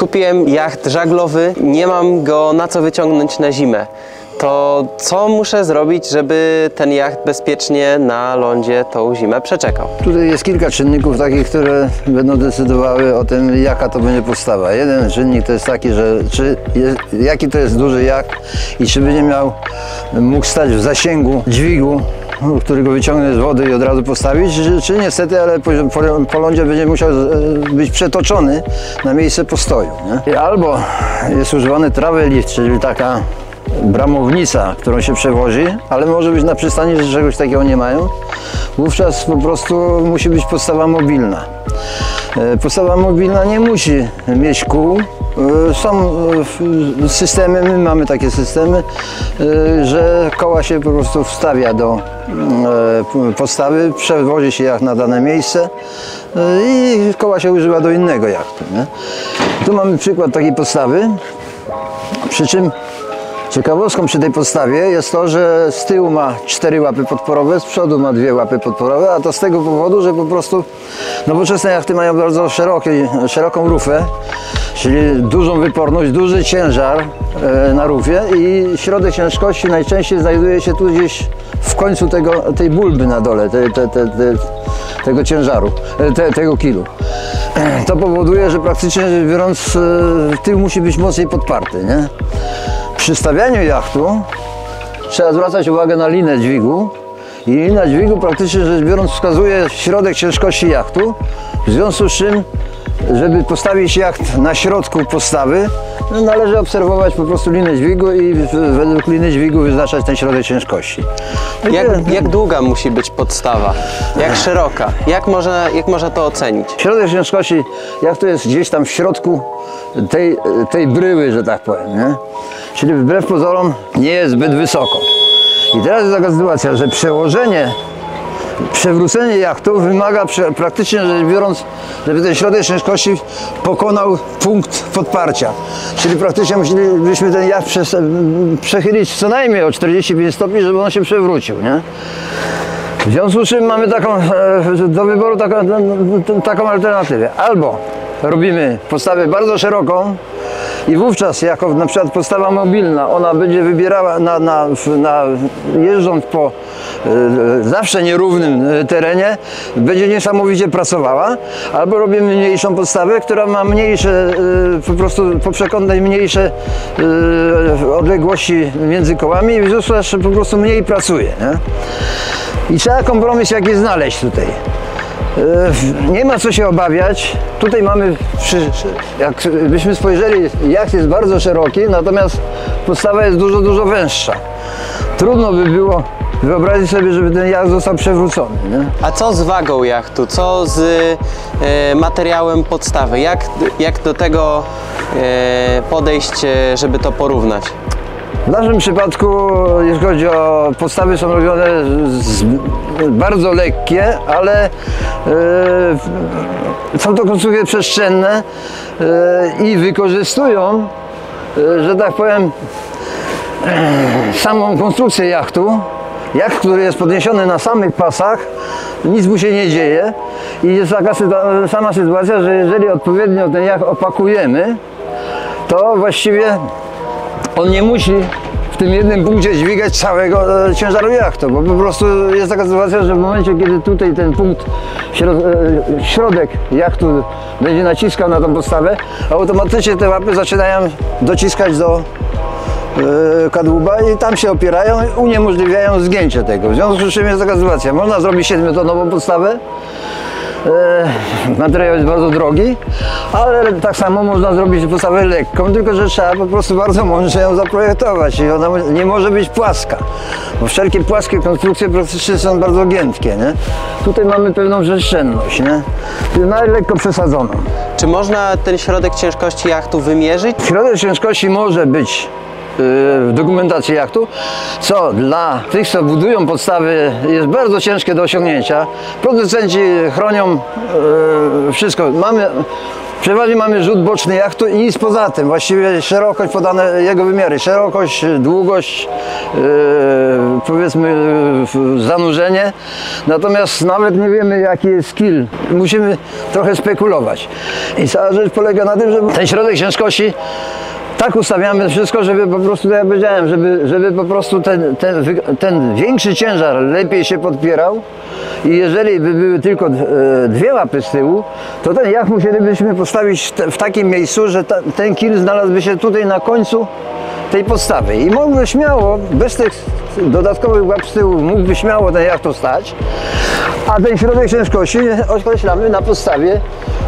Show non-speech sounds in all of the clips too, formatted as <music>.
Kupiłem jacht żaglowy, nie mam go na co wyciągnąć na zimę. To co muszę zrobić, żeby ten jacht bezpiecznie na lądzie tą zimę przeczekał? Tutaj jest kilka czynników takich, które będą decydowały o tym, jaka to będzie postawa. Jeden czynnik to jest taki, że czy jest, jaki to jest duży jak i czy będzie miał, mógł stać w zasięgu dźwigu, który go wyciągnie z wody i od razu postawić, czy, niestety, ale po, po, po lądzie będzie musiał e, być przetoczony na miejsce postoju. Nie? Albo jest używany travel lift, czyli taka bramownica, którą się przewozi, ale może być na przystani, że czegoś takiego nie mają. Wówczas po prostu musi być podstawa mobilna. E, Podstawa mobilna nie musi mieć kół. E, Są e, systemy, my mamy takie systemy, że koła się po prostu wstawia do podstawy, przewozi się jak na dane miejsce i koła się używa do innego jachtu. Nie? Tu mamy przykład takiej podstawy, przy czym Ciekawostką przy tej podstawie jest to, że z tyłu ma cztery łapy podporowe, z przodu ma dwie łapy podporowe, a to z tego powodu, że po prostu nowoczesne jachty mają bardzo szerokie, szeroką rufę, czyli dużą wyporność, duży ciężar e, na rufie i środek ciężkości najczęściej znajduje się tu gdzieś w końcu tego, tej bulby na dole, te, te, te, te, tego ciężaru, e, te, tego kilu. To powoduje, że praktycznie biorąc e, tył musi być mocniej podparty, nie? Przy stawianiu jachtu trzeba zwracać uwagę na linę dźwigu i lina dźwigu praktycznie rzecz biorąc wskazuje środek ciężkości jachtu, w związku z czym żeby postawić jacht na środku postawy, no należy obserwować po prostu linę dźwigu i według liny dźwigu wyznaczać ten środek ciężkości. No. Jak, jak długa musi być podstawa? Jak szeroka? Jak można, jak można to ocenić? Środek ciężkości, jak to jest gdzieś tam w środku tej, tej bryły, że tak powiem, nie? Czyli wbrew pozorom nie jest zbyt wysoko. I teraz jest taka sytuacja, że przełożenie, przewrócenie jachtu wymaga praktycznie rzecz biorąc, żeby ten środek ciężkości pokonał punkt podparcia. Czyli praktycznie musielibyśmy ten jacht przechylić co najmniej o 45 stopni, żeby on się przewrócił, nie? W związku z czym mamy taką, e, do wyboru taką, taką alternatywę. Albo robimy podstawę bardzo szeroką i wówczas jako na przykład podstawa mobilna, ona będzie wybierała na, na, na, jeżdżąc po e, zawsze nierównym e, terenie, będzie niesamowicie pracowała, albo robimy mniejszą podstawę, która ma mniejsze, e, po prostu po przekątnej mniejsze odległości między kołami i w związku z czym po prostu mniej pracuje. Nie? I trzeba kompromis jakiś znaleźć tutaj. E, Nie ma co się obawiać. Tutaj mamy, jakbyśmy spojrzeli, jacht jest bardzo szeroki, natomiast podstawa jest dużo, dużo węższa. Trudno by było wyobrazić sobie, żeby ten jacht został przewrócony. Nie? A co z wagą jachtu? Co z e, materiałem podstawy? Jak, jak do tego e, podejść, żeby to porównać? W naszym przypadku, jeśli chodzi o podstawy, są robione z, bardzo lekkie, ale e, są to konstrukcje przestrzenne e, i wykorzystują, e, że tak powiem, samą konstrukcję jachtu. Jacht, który jest podniesiony na samych pasach, nic mu się nie dzieje i jest taka sama sytuacja, że jeżeli odpowiednio ten jacht opakujemy, to właściwie on nie musi w tym jednym punkcie dźwigać całego e, ciężaru jachtu, bo po prostu jest taka sytuacja, że w momencie, kiedy tutaj ten punkt, środ, e, środek jachtu będzie naciskał na tą podstawę, automatycznie te łapy zaczynają dociskać do e, kadłuba i tam się opierają i uniemożliwiają zgięcie tego. W związku z czym jest taka sytuacja, można zrobić 7-tonową podstawę, Materiał jest bardzo drogi, ale tak samo można zrobić podstawę lekką, tylko że trzeba po prostu bardzo mądrze ją zaprojektować i ona nie może być płaska, bo wszelkie płaskie konstrukcje praktycznie są bardzo giętkie, nie? Tutaj mamy pewną przestrzenność, nie? Lekko przesadzoną. Czy można ten środek ciężkości jachtu wymierzyć? Środek ciężkości może być w dokumentacji jachtu, co dla tych, co budują podstawy jest bardzo ciężkie do osiągnięcia. Producenci chronią yy, wszystko. Mamy Przeważnie mamy rzut boczny jachtu i nic poza tym. Właściwie szerokość podane, jego wymiary, szerokość, długość, yy, powiedzmy zanurzenie. Natomiast nawet nie wiemy jaki jest kill. Musimy trochę spekulować. I cała rzecz polega na tym, że ten środek ciężkości tak ustawiamy wszystko, żeby po prostu, tak jak powiedziałem, żeby, żeby po prostu ten, ten, ten większy ciężar lepiej się podpierał. I jeżeli by były tylko e, dwie łapy z tyłu, to ten jach musielibyśmy postawić w takim miejscu, że ta, ten kil znalazłby się tutaj na końcu tej podstawy. I mógłby śmiało, bez tych dodatkowych łap z tyłu, mógłby śmiało ten jach tu stać, a ten środek ciężkości określamy na podstawie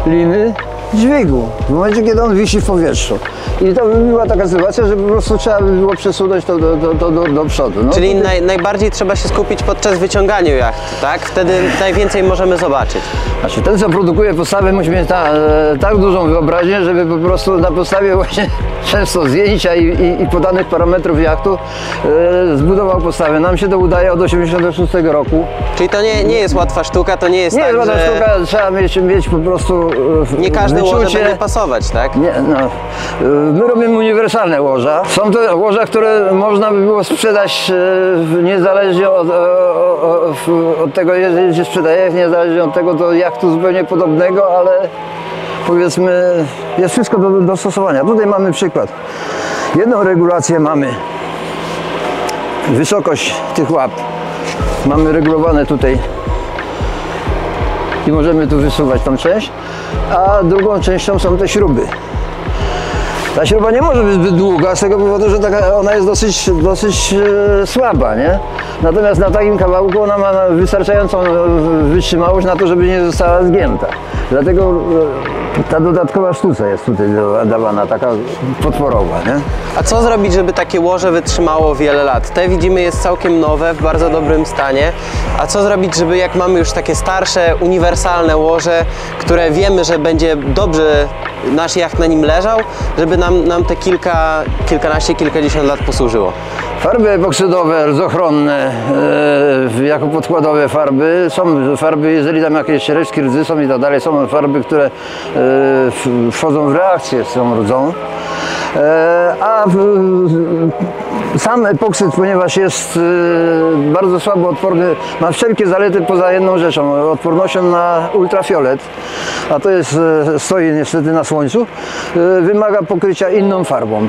liny dźwigu, w momencie kiedy on wisi w powietrzu. I to by była taka sytuacja, że po prostu trzeba by było przesunąć to do, do, do, do, przodu. No, Czyli naj, najbardziej trzeba się skupić podczas wyciągania jachtu, tak? Wtedy najwięcej możemy zobaczyć. Znaczy ten, co produkuje podstawę, musi mieć ta, e, tak dużą wyobraźnię, żeby po prostu na podstawie właśnie <laughs> często zdjęcia i, i, i podanych parametrów jachtu e, zbudował podstawę. Nam się to udaje od 86 roku. Czyli to nie, nie jest łatwa sztuka, to nie jest Nie tak, jest żadna że sztuka, trzeba mieć, mieć po prostu e, nie każdy łoże będzie pasować, tak? Nie, no. Y, My robimy uniwersalne łoża. Są to łoża, które można by było sprzedać e, niezależnie od, od tego, jeżeli się sprzedaje, niezależnie od tego, to jachtu zupełnie podobnego, ale powiedzmy jest wszystko do dostosowania. Tutaj mamy przykład. Jedną regulację mamy. Wysokość tych łap. Mamy regulowane tutaj i możemy tu wysuwać tą część, a drugą częścią są te śruby. Ta śruba nie może być zbyt długa z tego powodu, że taka, ona jest dosyć, dosyć e, słaba, nie? Natomiast na takim kawałku ona ma wystarczającą e, wytrzymałość na to, żeby nie została zgięta. Dlatego e, ta dodatkowa sztuca jest tutaj da- dawana, taka podporowa, nie? A co zrobić, żeby takie łoże wytrzymało wiele lat? Te widzimy jest całkiem nowe, w bardzo dobrym stanie. A co zrobić, żeby jak mamy już takie starsze, uniwersalne łoże, które wiemy, że będzie dobrze nasz jacht na nim leżał, żeby nam, nam te kilka, kilkanaście, kilkadziesiąt lat posłużyło? Farby epoksydowe, rzochronne, e, jako podkładowe farby. Są farby, jeżeli tam jakieś resztki rdzy są i tak dalej, są farby, które e, wchodzą w reakcję z tą rdzą. E, a w- sam epoksyd, ponieważ jest e, bardzo słabo odporny, ma wszelkie zalety poza jedną rzeczą, odpornością na ultrafiolet, a to jest, e, stoi niestety na słońcu, e, wymaga pokrycia inną farbą.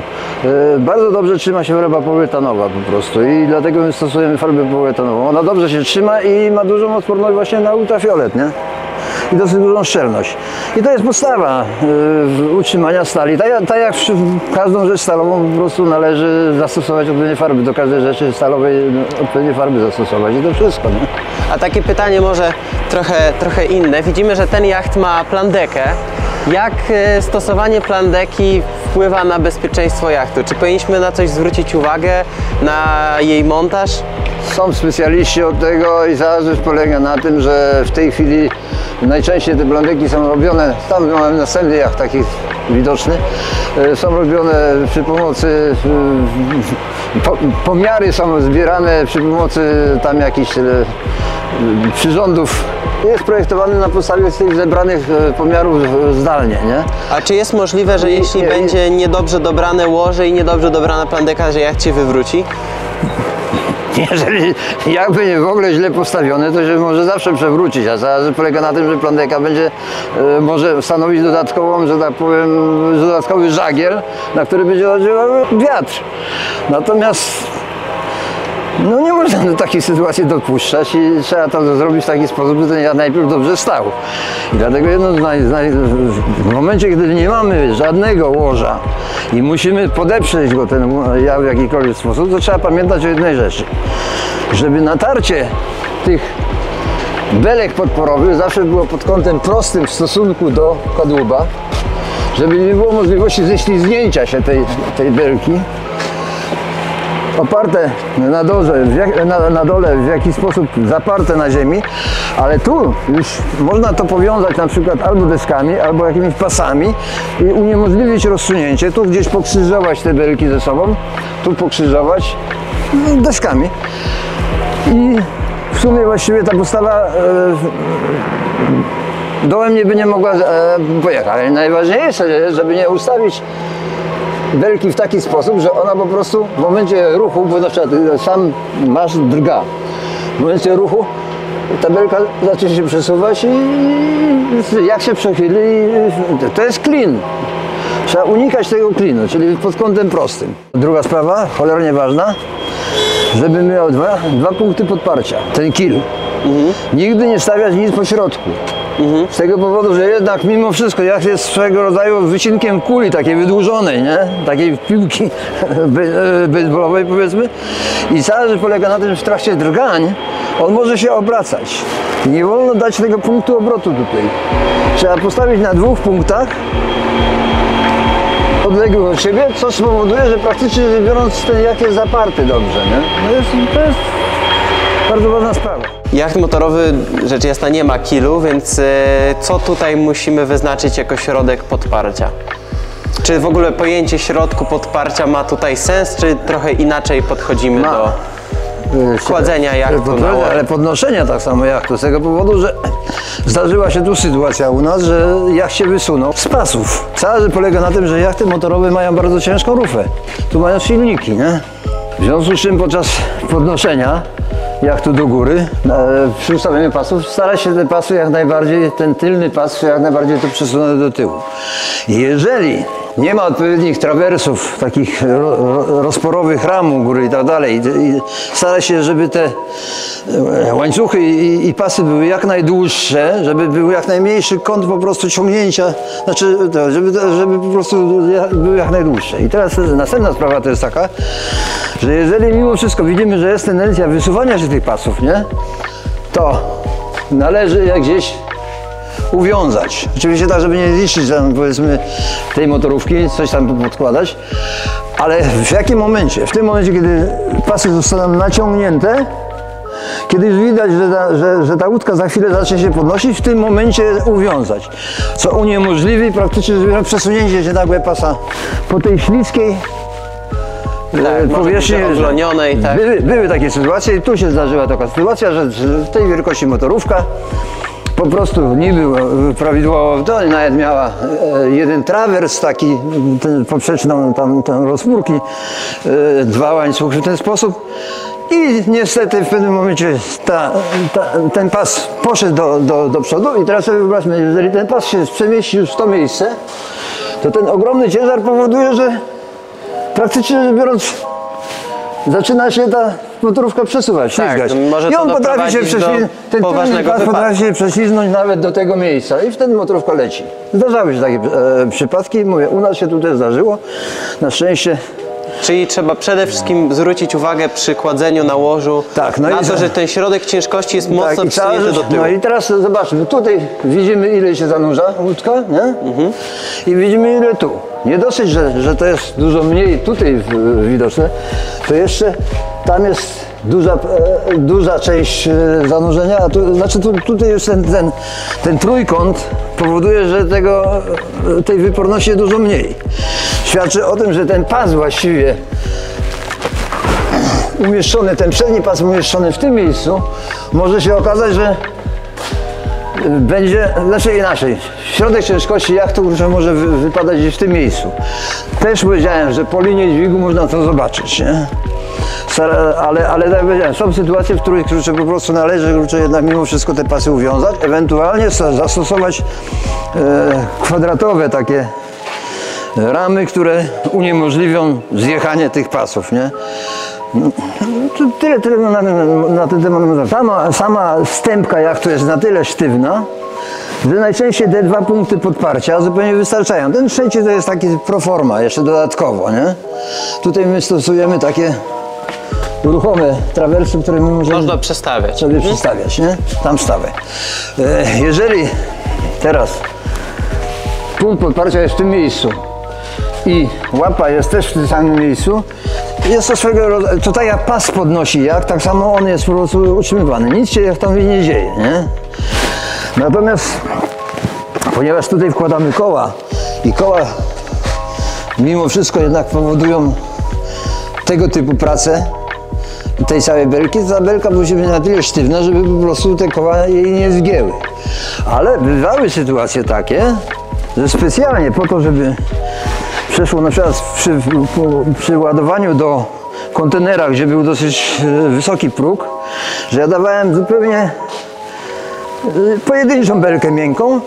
Bardzo dobrze trzyma się farba polietanowa po prostu i dlatego my stosujemy farbę polietanową. Ona dobrze się trzyma i ma dużą odporność właśnie na ultrafiolet, nie? I dosyć dużą szczelność. I to jest podstawa y, utrzymania stali. Tak, tak jak przy każdą rzecz stalową po prostu należy zastosować odpowiednie farby. Do każdej rzeczy stalowej no, odpowiednie farby zastosować i to wszystko. Nie? A takie pytanie może trochę, trochę inne. Widzimy, że ten jacht ma plandekę. Jak e, stosowanie plandeki wpływa na bezpieczeństwo jachtu? Czy powinniśmy na coś zwrócić uwagę, na jej montaż? Są specjaliści od tego i rzecz polega na tym, że w tej chwili najczęściej te blandeki są robione, tam mamy następny jak taki widoczny, e, są robione przy pomocy, e, po, pomiary są zbierane przy pomocy tam jakichś przyrządów. Jest projektowany na podstawie tych zebranych pomiarów e, zdalnie, nie? A czy jest możliwe, że jeśli będzie niedobrze dobrane łoże i niedobrze dobrana plandeka, że jacht się wywróci? Jeżeli jakby nie w ogóle źle postawione, to się może zawsze przewrócić, a rzecz polega na tym, że plandeka będzie e, może stanowić dodatkową, że tak powiem, dodatkowy żagiel, na który będzie oddziałał wiatr. Natomiast no nie można do takiej sytuacji dopuszczać i trzeba to zrobić w taki sposób, by ten jad najpierw dobrze stał. I dlatego jedno w momencie, kiedy nie mamy żadnego łoża i musimy podeprzeć go ten jad w jakikolwiek sposób, to trzeba pamiętać o jednej rzeczy. Żeby natarcie tych belek podporowych zawsze było pod kątem prostym w stosunku do kadłuba, żeby nie było możliwości ześlizgnięcia się tej, tej belki, oparte na dole, na, na dole w jakiś sposób zaparte na ziemi, ale tu już można to powiązać na przykład albo deskami, albo jakimiś pasami i uniemożliwić rozsunięcie, tu gdzieś pokrzyżować te belki ze sobą, tu pokrzyżować no, deskami i w sumie właściwie ta postawa e, dołem nie by nie mogła e, pojechać. Ale najważniejsze żeby nie ustawić belki w taki sposób, że ona po prostu w momencie ruchu, bo na przykład e, sam masz drga, w momencie ruchu ta belka zacznie się przesuwać i jak się przechyli, to jest klin. Trzeba unikać tego klinu, czyli pod kątem prostym. Druga sprawa, cholernie ważna, żeby miał dwa, dwa punkty podparcia, ten kil. Nigdy nie stawiać nic po środku. Z tego powodu, że jednak mimo wszystko jak jest swego rodzaju wycinkiem kuli takiej wydłużonej, nie? takiej piłki <laughs> be- e, powiedzmy i cała rzecz polega na tym, że w trakcie drgań on może się obracać. Nie wolno dać tego punktu obrotu tutaj. Trzeba postawić na dwóch punktach odległych od siebie, co spowoduje, że praktycznie biorąc ten jak jest zaparty dobrze. Nie? No jest, to jest bardzo ważna sprawa. Jacht motorowy rzecz jasna nie ma kilu, więc e, co tutaj musimy wyznaczyć jako środek podparcia? Czy w ogóle pojęcie środku podparcia ma tutaj sens, czy trochę inaczej podchodzimy Ma. do E, Kładzenia jachtu ale, na ale podnoszenia tak samo jachtu z tego powodu, że zdarzyła się tu sytuacja u nas, że jacht się wysunął z pasów. Cała rzecz polega na tym, że jachty motorowe mają bardzo ciężką rufę. Tu mają silniki, nie? W związku z czym podczas podnoszenia jachtu do góry e, przy ustawieniu pasów stara się te pasy jak najbardziej, ten tylny pas jak najbardziej to przesunąć do tyłu. Jeżeli nie ma odpowiednich trawersów, takich ro, ro, rozporowych ram u góry i tak dalej. I, stara się, żeby te e, łańcuchy i, i pasy były jak najdłuższe, żeby był jak najmniejszy kąt po prostu ciągnięcia, znaczy, żeby, żeby po prostu były jak najdłuższe. I teraz następna sprawa to jest taka, że jeżeli mimo wszystko widzimy, że jest tendencja wysuwania się tych pasów, nie? To należy je gdzieś uwiązać. Oczywiście tak, żeby nie zniszczyć tam powiedzmy tej motorówki, coś tam podkładać, ale w jakim momencie? W tym momencie, kiedy pasy zostaną naciągnięte, kiedy już widać, że ta, że, że ta łódka za chwilę zacznie się podnosić, w tym momencie uwiązać. Co uniemożliwi praktycznie przesunięcie się nagłe pasa po tej śliskiej Tak, może być oglonionej, tak. Były, były takie sytuacje i tu się zdarzyła taka sytuacja, że że w tej wielkości motorówka po prostu niby e, prawidłowo, to nawet miała e, jeden trawers taki, ten poprzeczną tam, tam rozpórki, e, dwa łańcuchy w ten sposób. I niestety w pewnym momencie ta, ta, ten pas poszedł do, do, do przodu i teraz sobie wyobraźmy, jeżeli ten pas się przemieści już w to miejsce, to ten ogromny ciężar powoduje, że praktycznie rzecz biorąc zaczyna się ta motorówka przesuwać, Tak, ślizgać. może I to on potrafi się do prześlizgnąć, ten tylny poważnego pas wypadku. potrafi się prześlizgnąć nawet do tego miejsca i wtedy motorówka leci. Zdarzały się takie e, przypadki, mówię, u nas się tu też zdarzyło. Na szczęście Czyli trzeba przede wszystkim zwrócić uwagę przy kładzeniu na łożu Tak, no na i to, za- że ten środek ciężkości jest mocno Tak, i cała przesunięty do rzecz- tyłu. No i teraz zobaczmy, tutaj widzimy ile się zanurza łódka, nie? Mhm. I widzimy ile tu. Nie dosyć, że, że to jest dużo mniej tutaj widoczne, to jeszcze tam jest duża, e, duża część e, zanurzenia, a tu, znaczy tu, tutaj już ten, ten, ten trójkąt powoduje, że tego, e, tej wyporności jest dużo mniej. Świadczy o tym, że ten pas właściwie umieszczony, ten przedni pas umieszczony w tym miejscu, może się okazać, że będzie, znaczy inaczej, środek ciężkości jachtu że może wy, wypadać gdzieś w tym miejscu. Też powiedziałem, że po linii dźwigu można to zobaczyć, nie? Ale, ale tak powiedziałem, są sytuacje, w których kurczę, po prostu należy kurczę, jednak mimo wszystko te pasy uwiązać, ewentualnie zastosować e, kwadratowe takie ramy, które uniemożliwią zjechanie tych pasów, nie? No, to tyle, tyle na, na, na ten temat. Sama, sama stępka jachtu jest na tyle sztywna, że najczęściej te dwa punkty podparcia zupełnie wystarczają. Ten trzeci to jest taki proforma, jeszcze dodatkowo, nie? Tutaj my stosujemy takie ruchome trawersy, które my możemy Można przestawiać. sobie przestawiać, nie? Tam stawę. E, jeżeli teraz punkt podparcia jest w tym miejscu i łapa jest też w tym samym miejscu, jest to swego rodzaju, tutaj jak pas podnosi jak, tak samo on jest po prostu utrzymywany. Nic się tam nie dzieje, nie? Natomiast ponieważ tutaj wkładamy koła i koła mimo wszystko jednak powodują tego typu pracę, tej całej belki, ta belka musi być na tyle sztywna, żeby po prostu te koła jej nie zgięły. Ale bywały sytuacje takie, że specjalnie po to, żeby przeszło na przykład przy, przy ładowaniu do kontenera, gdzie był dosyć e, wysoki próg, że ja dawałem zupełnie y, pojedynczą belkę miękką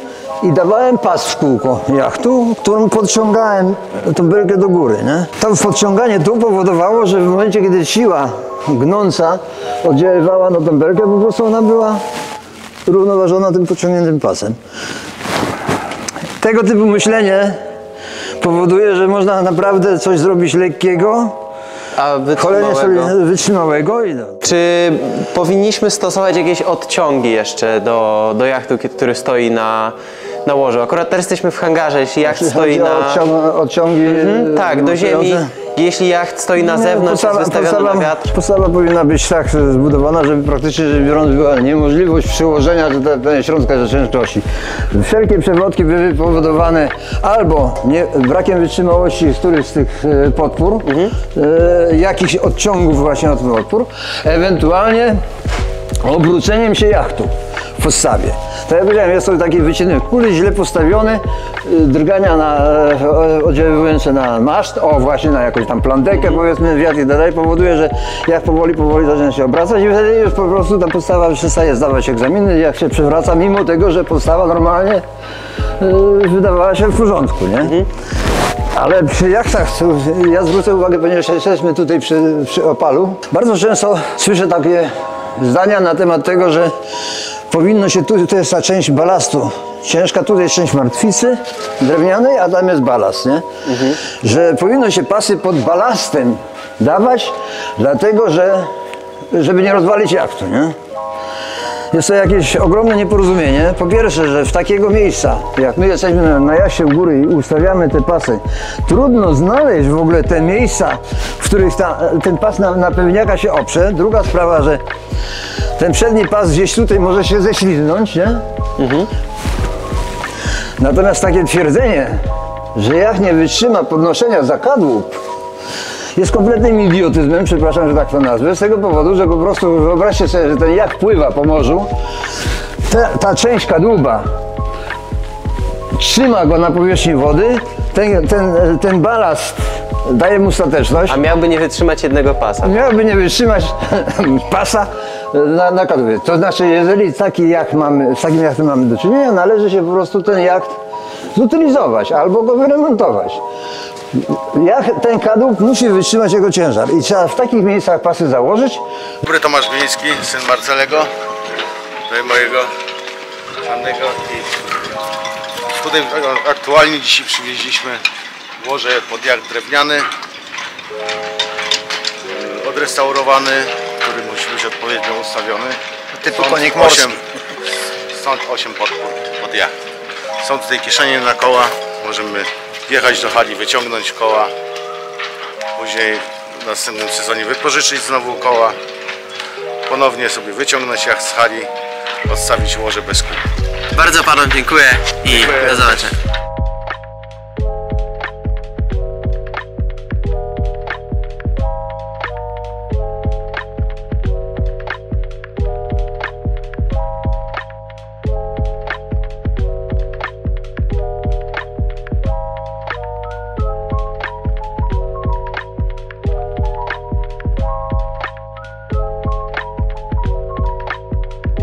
i dawałem pas w kółko jachtu, którą podciągałem tą belkę do góry. Nie? To podciąganie tu powodowało, że w momencie, kiedy siła gnąca oddziaływała na tą belkę, po prostu ona była równoważona tym podciągniętym pasem. Tego typu myślenie powoduje, że można naprawdę coś zrobić lekkiego, A wytrzymałego? sobie wytrzymałego i no. Czy powinniśmy stosować jakieś odciągi jeszcze do, do jachtu, który stoi na, na łożu? Akurat teraz jesteśmy w hangarze, jeśli jacht stoi Chodzi o na... odciąg- odciągi. Mhm, tak, do ziemi. montujące. Jeśli jacht stoi na zewnątrz, jest wystawiony na wiatr. Podstawa powinna być tak zbudowana, żeby praktycznie rzecz biorąc była niemożliwość przełożenia że te- te środka ciężkości. Wszelkie przewodki były powodowane albo nie, brakiem wytrzymałości któryś z tych e, podpór, Mhm. e, jakichś odciągów właśnie od podpór, ewentualnie obróceniem się jachtu w podstawie. Tak jak powiedziałem, jest to taki wycinek kuli źle postawiony, y, drgania na, e, oddziaływujące na maszt, o właśnie na jakąś tam plantekę powiedzmy, wiatr i tak dalej powoduje, że jak powoli, powoli zaczyna się obracać i wtedy już po prostu ta podstawa przestaje zdawać egzaminy, jak się przewraca, mimo tego, że podstawa normalnie y, wydawała się w porządku, nie? Ale przy jachtach, ja zwrócę uwagę, ponieważ jesteśmy tutaj przy, przy opalu, bardzo często słyszę takie zdania na temat tego, że powinno się, tu, to jest ta część balastu ciężka, tutaj jest część martwicy drewnianej, a tam jest balast, nie? Że powinno się pasy pod balastem dawać, dlatego że, żeby nie rozwalić jachtu, nie? Jest to jakieś ogromne nieporozumienie. Po pierwsze, że w takiego miejsca, jak my jesteśmy na, na jasie u góry i ustawiamy te pasy, trudno znaleźć w ogóle te miejsca, w których ta, ten pas na, na pewniaka się oprze. Druga sprawa, że ten przedni pas gdzieś tutaj może się ześliznąć, nie? Natomiast takie twierdzenie, że jacht nie wytrzyma podnoszenia zakadłub, jest kompletnym idiotyzmem, przepraszam, że tak to nazwę, z tego powodu, że po prostu wyobraźcie sobie, że ten jak pływa po morzu, ta, ta część kadłuba trzyma go na powierzchni wody, ten, ten, ten balast daje mu stateczność, A miałby nie wytrzymać jednego pasa. miałby nie wytrzymać <laughs> pasa na, na kadłubie. To znaczy, jeżeli taki jacht mamy, z takim jachtem mamy do czynienia, należy się po prostu ten jacht zutylizować albo go wyremontować. Jacht, ten kadłub musi wytrzymać jego ciężar i trzeba w takich miejscach pasy założyć, Dobry Tomasz Gliński, syn Marcelego, tutaj mojego żadnego i tutaj aktualnie dzisiaj przywieźliśmy łoże pod jacht drewniany odrestaurowany, który musi być odpowiednio ustawiony. Typu Stąd konik osiem- Stąd 8 podpór pod jacht. Są tutaj kieszenie na koła, możemy wjechać do hali, wyciągnąć koła, później w następnym sezonie wypożyczyć znowu koła, ponownie sobie wyciągnąć jacht z hali, odstawić łoże bez kół. Bardzo panom dziękuję i Dziękuję. do zobaczenia.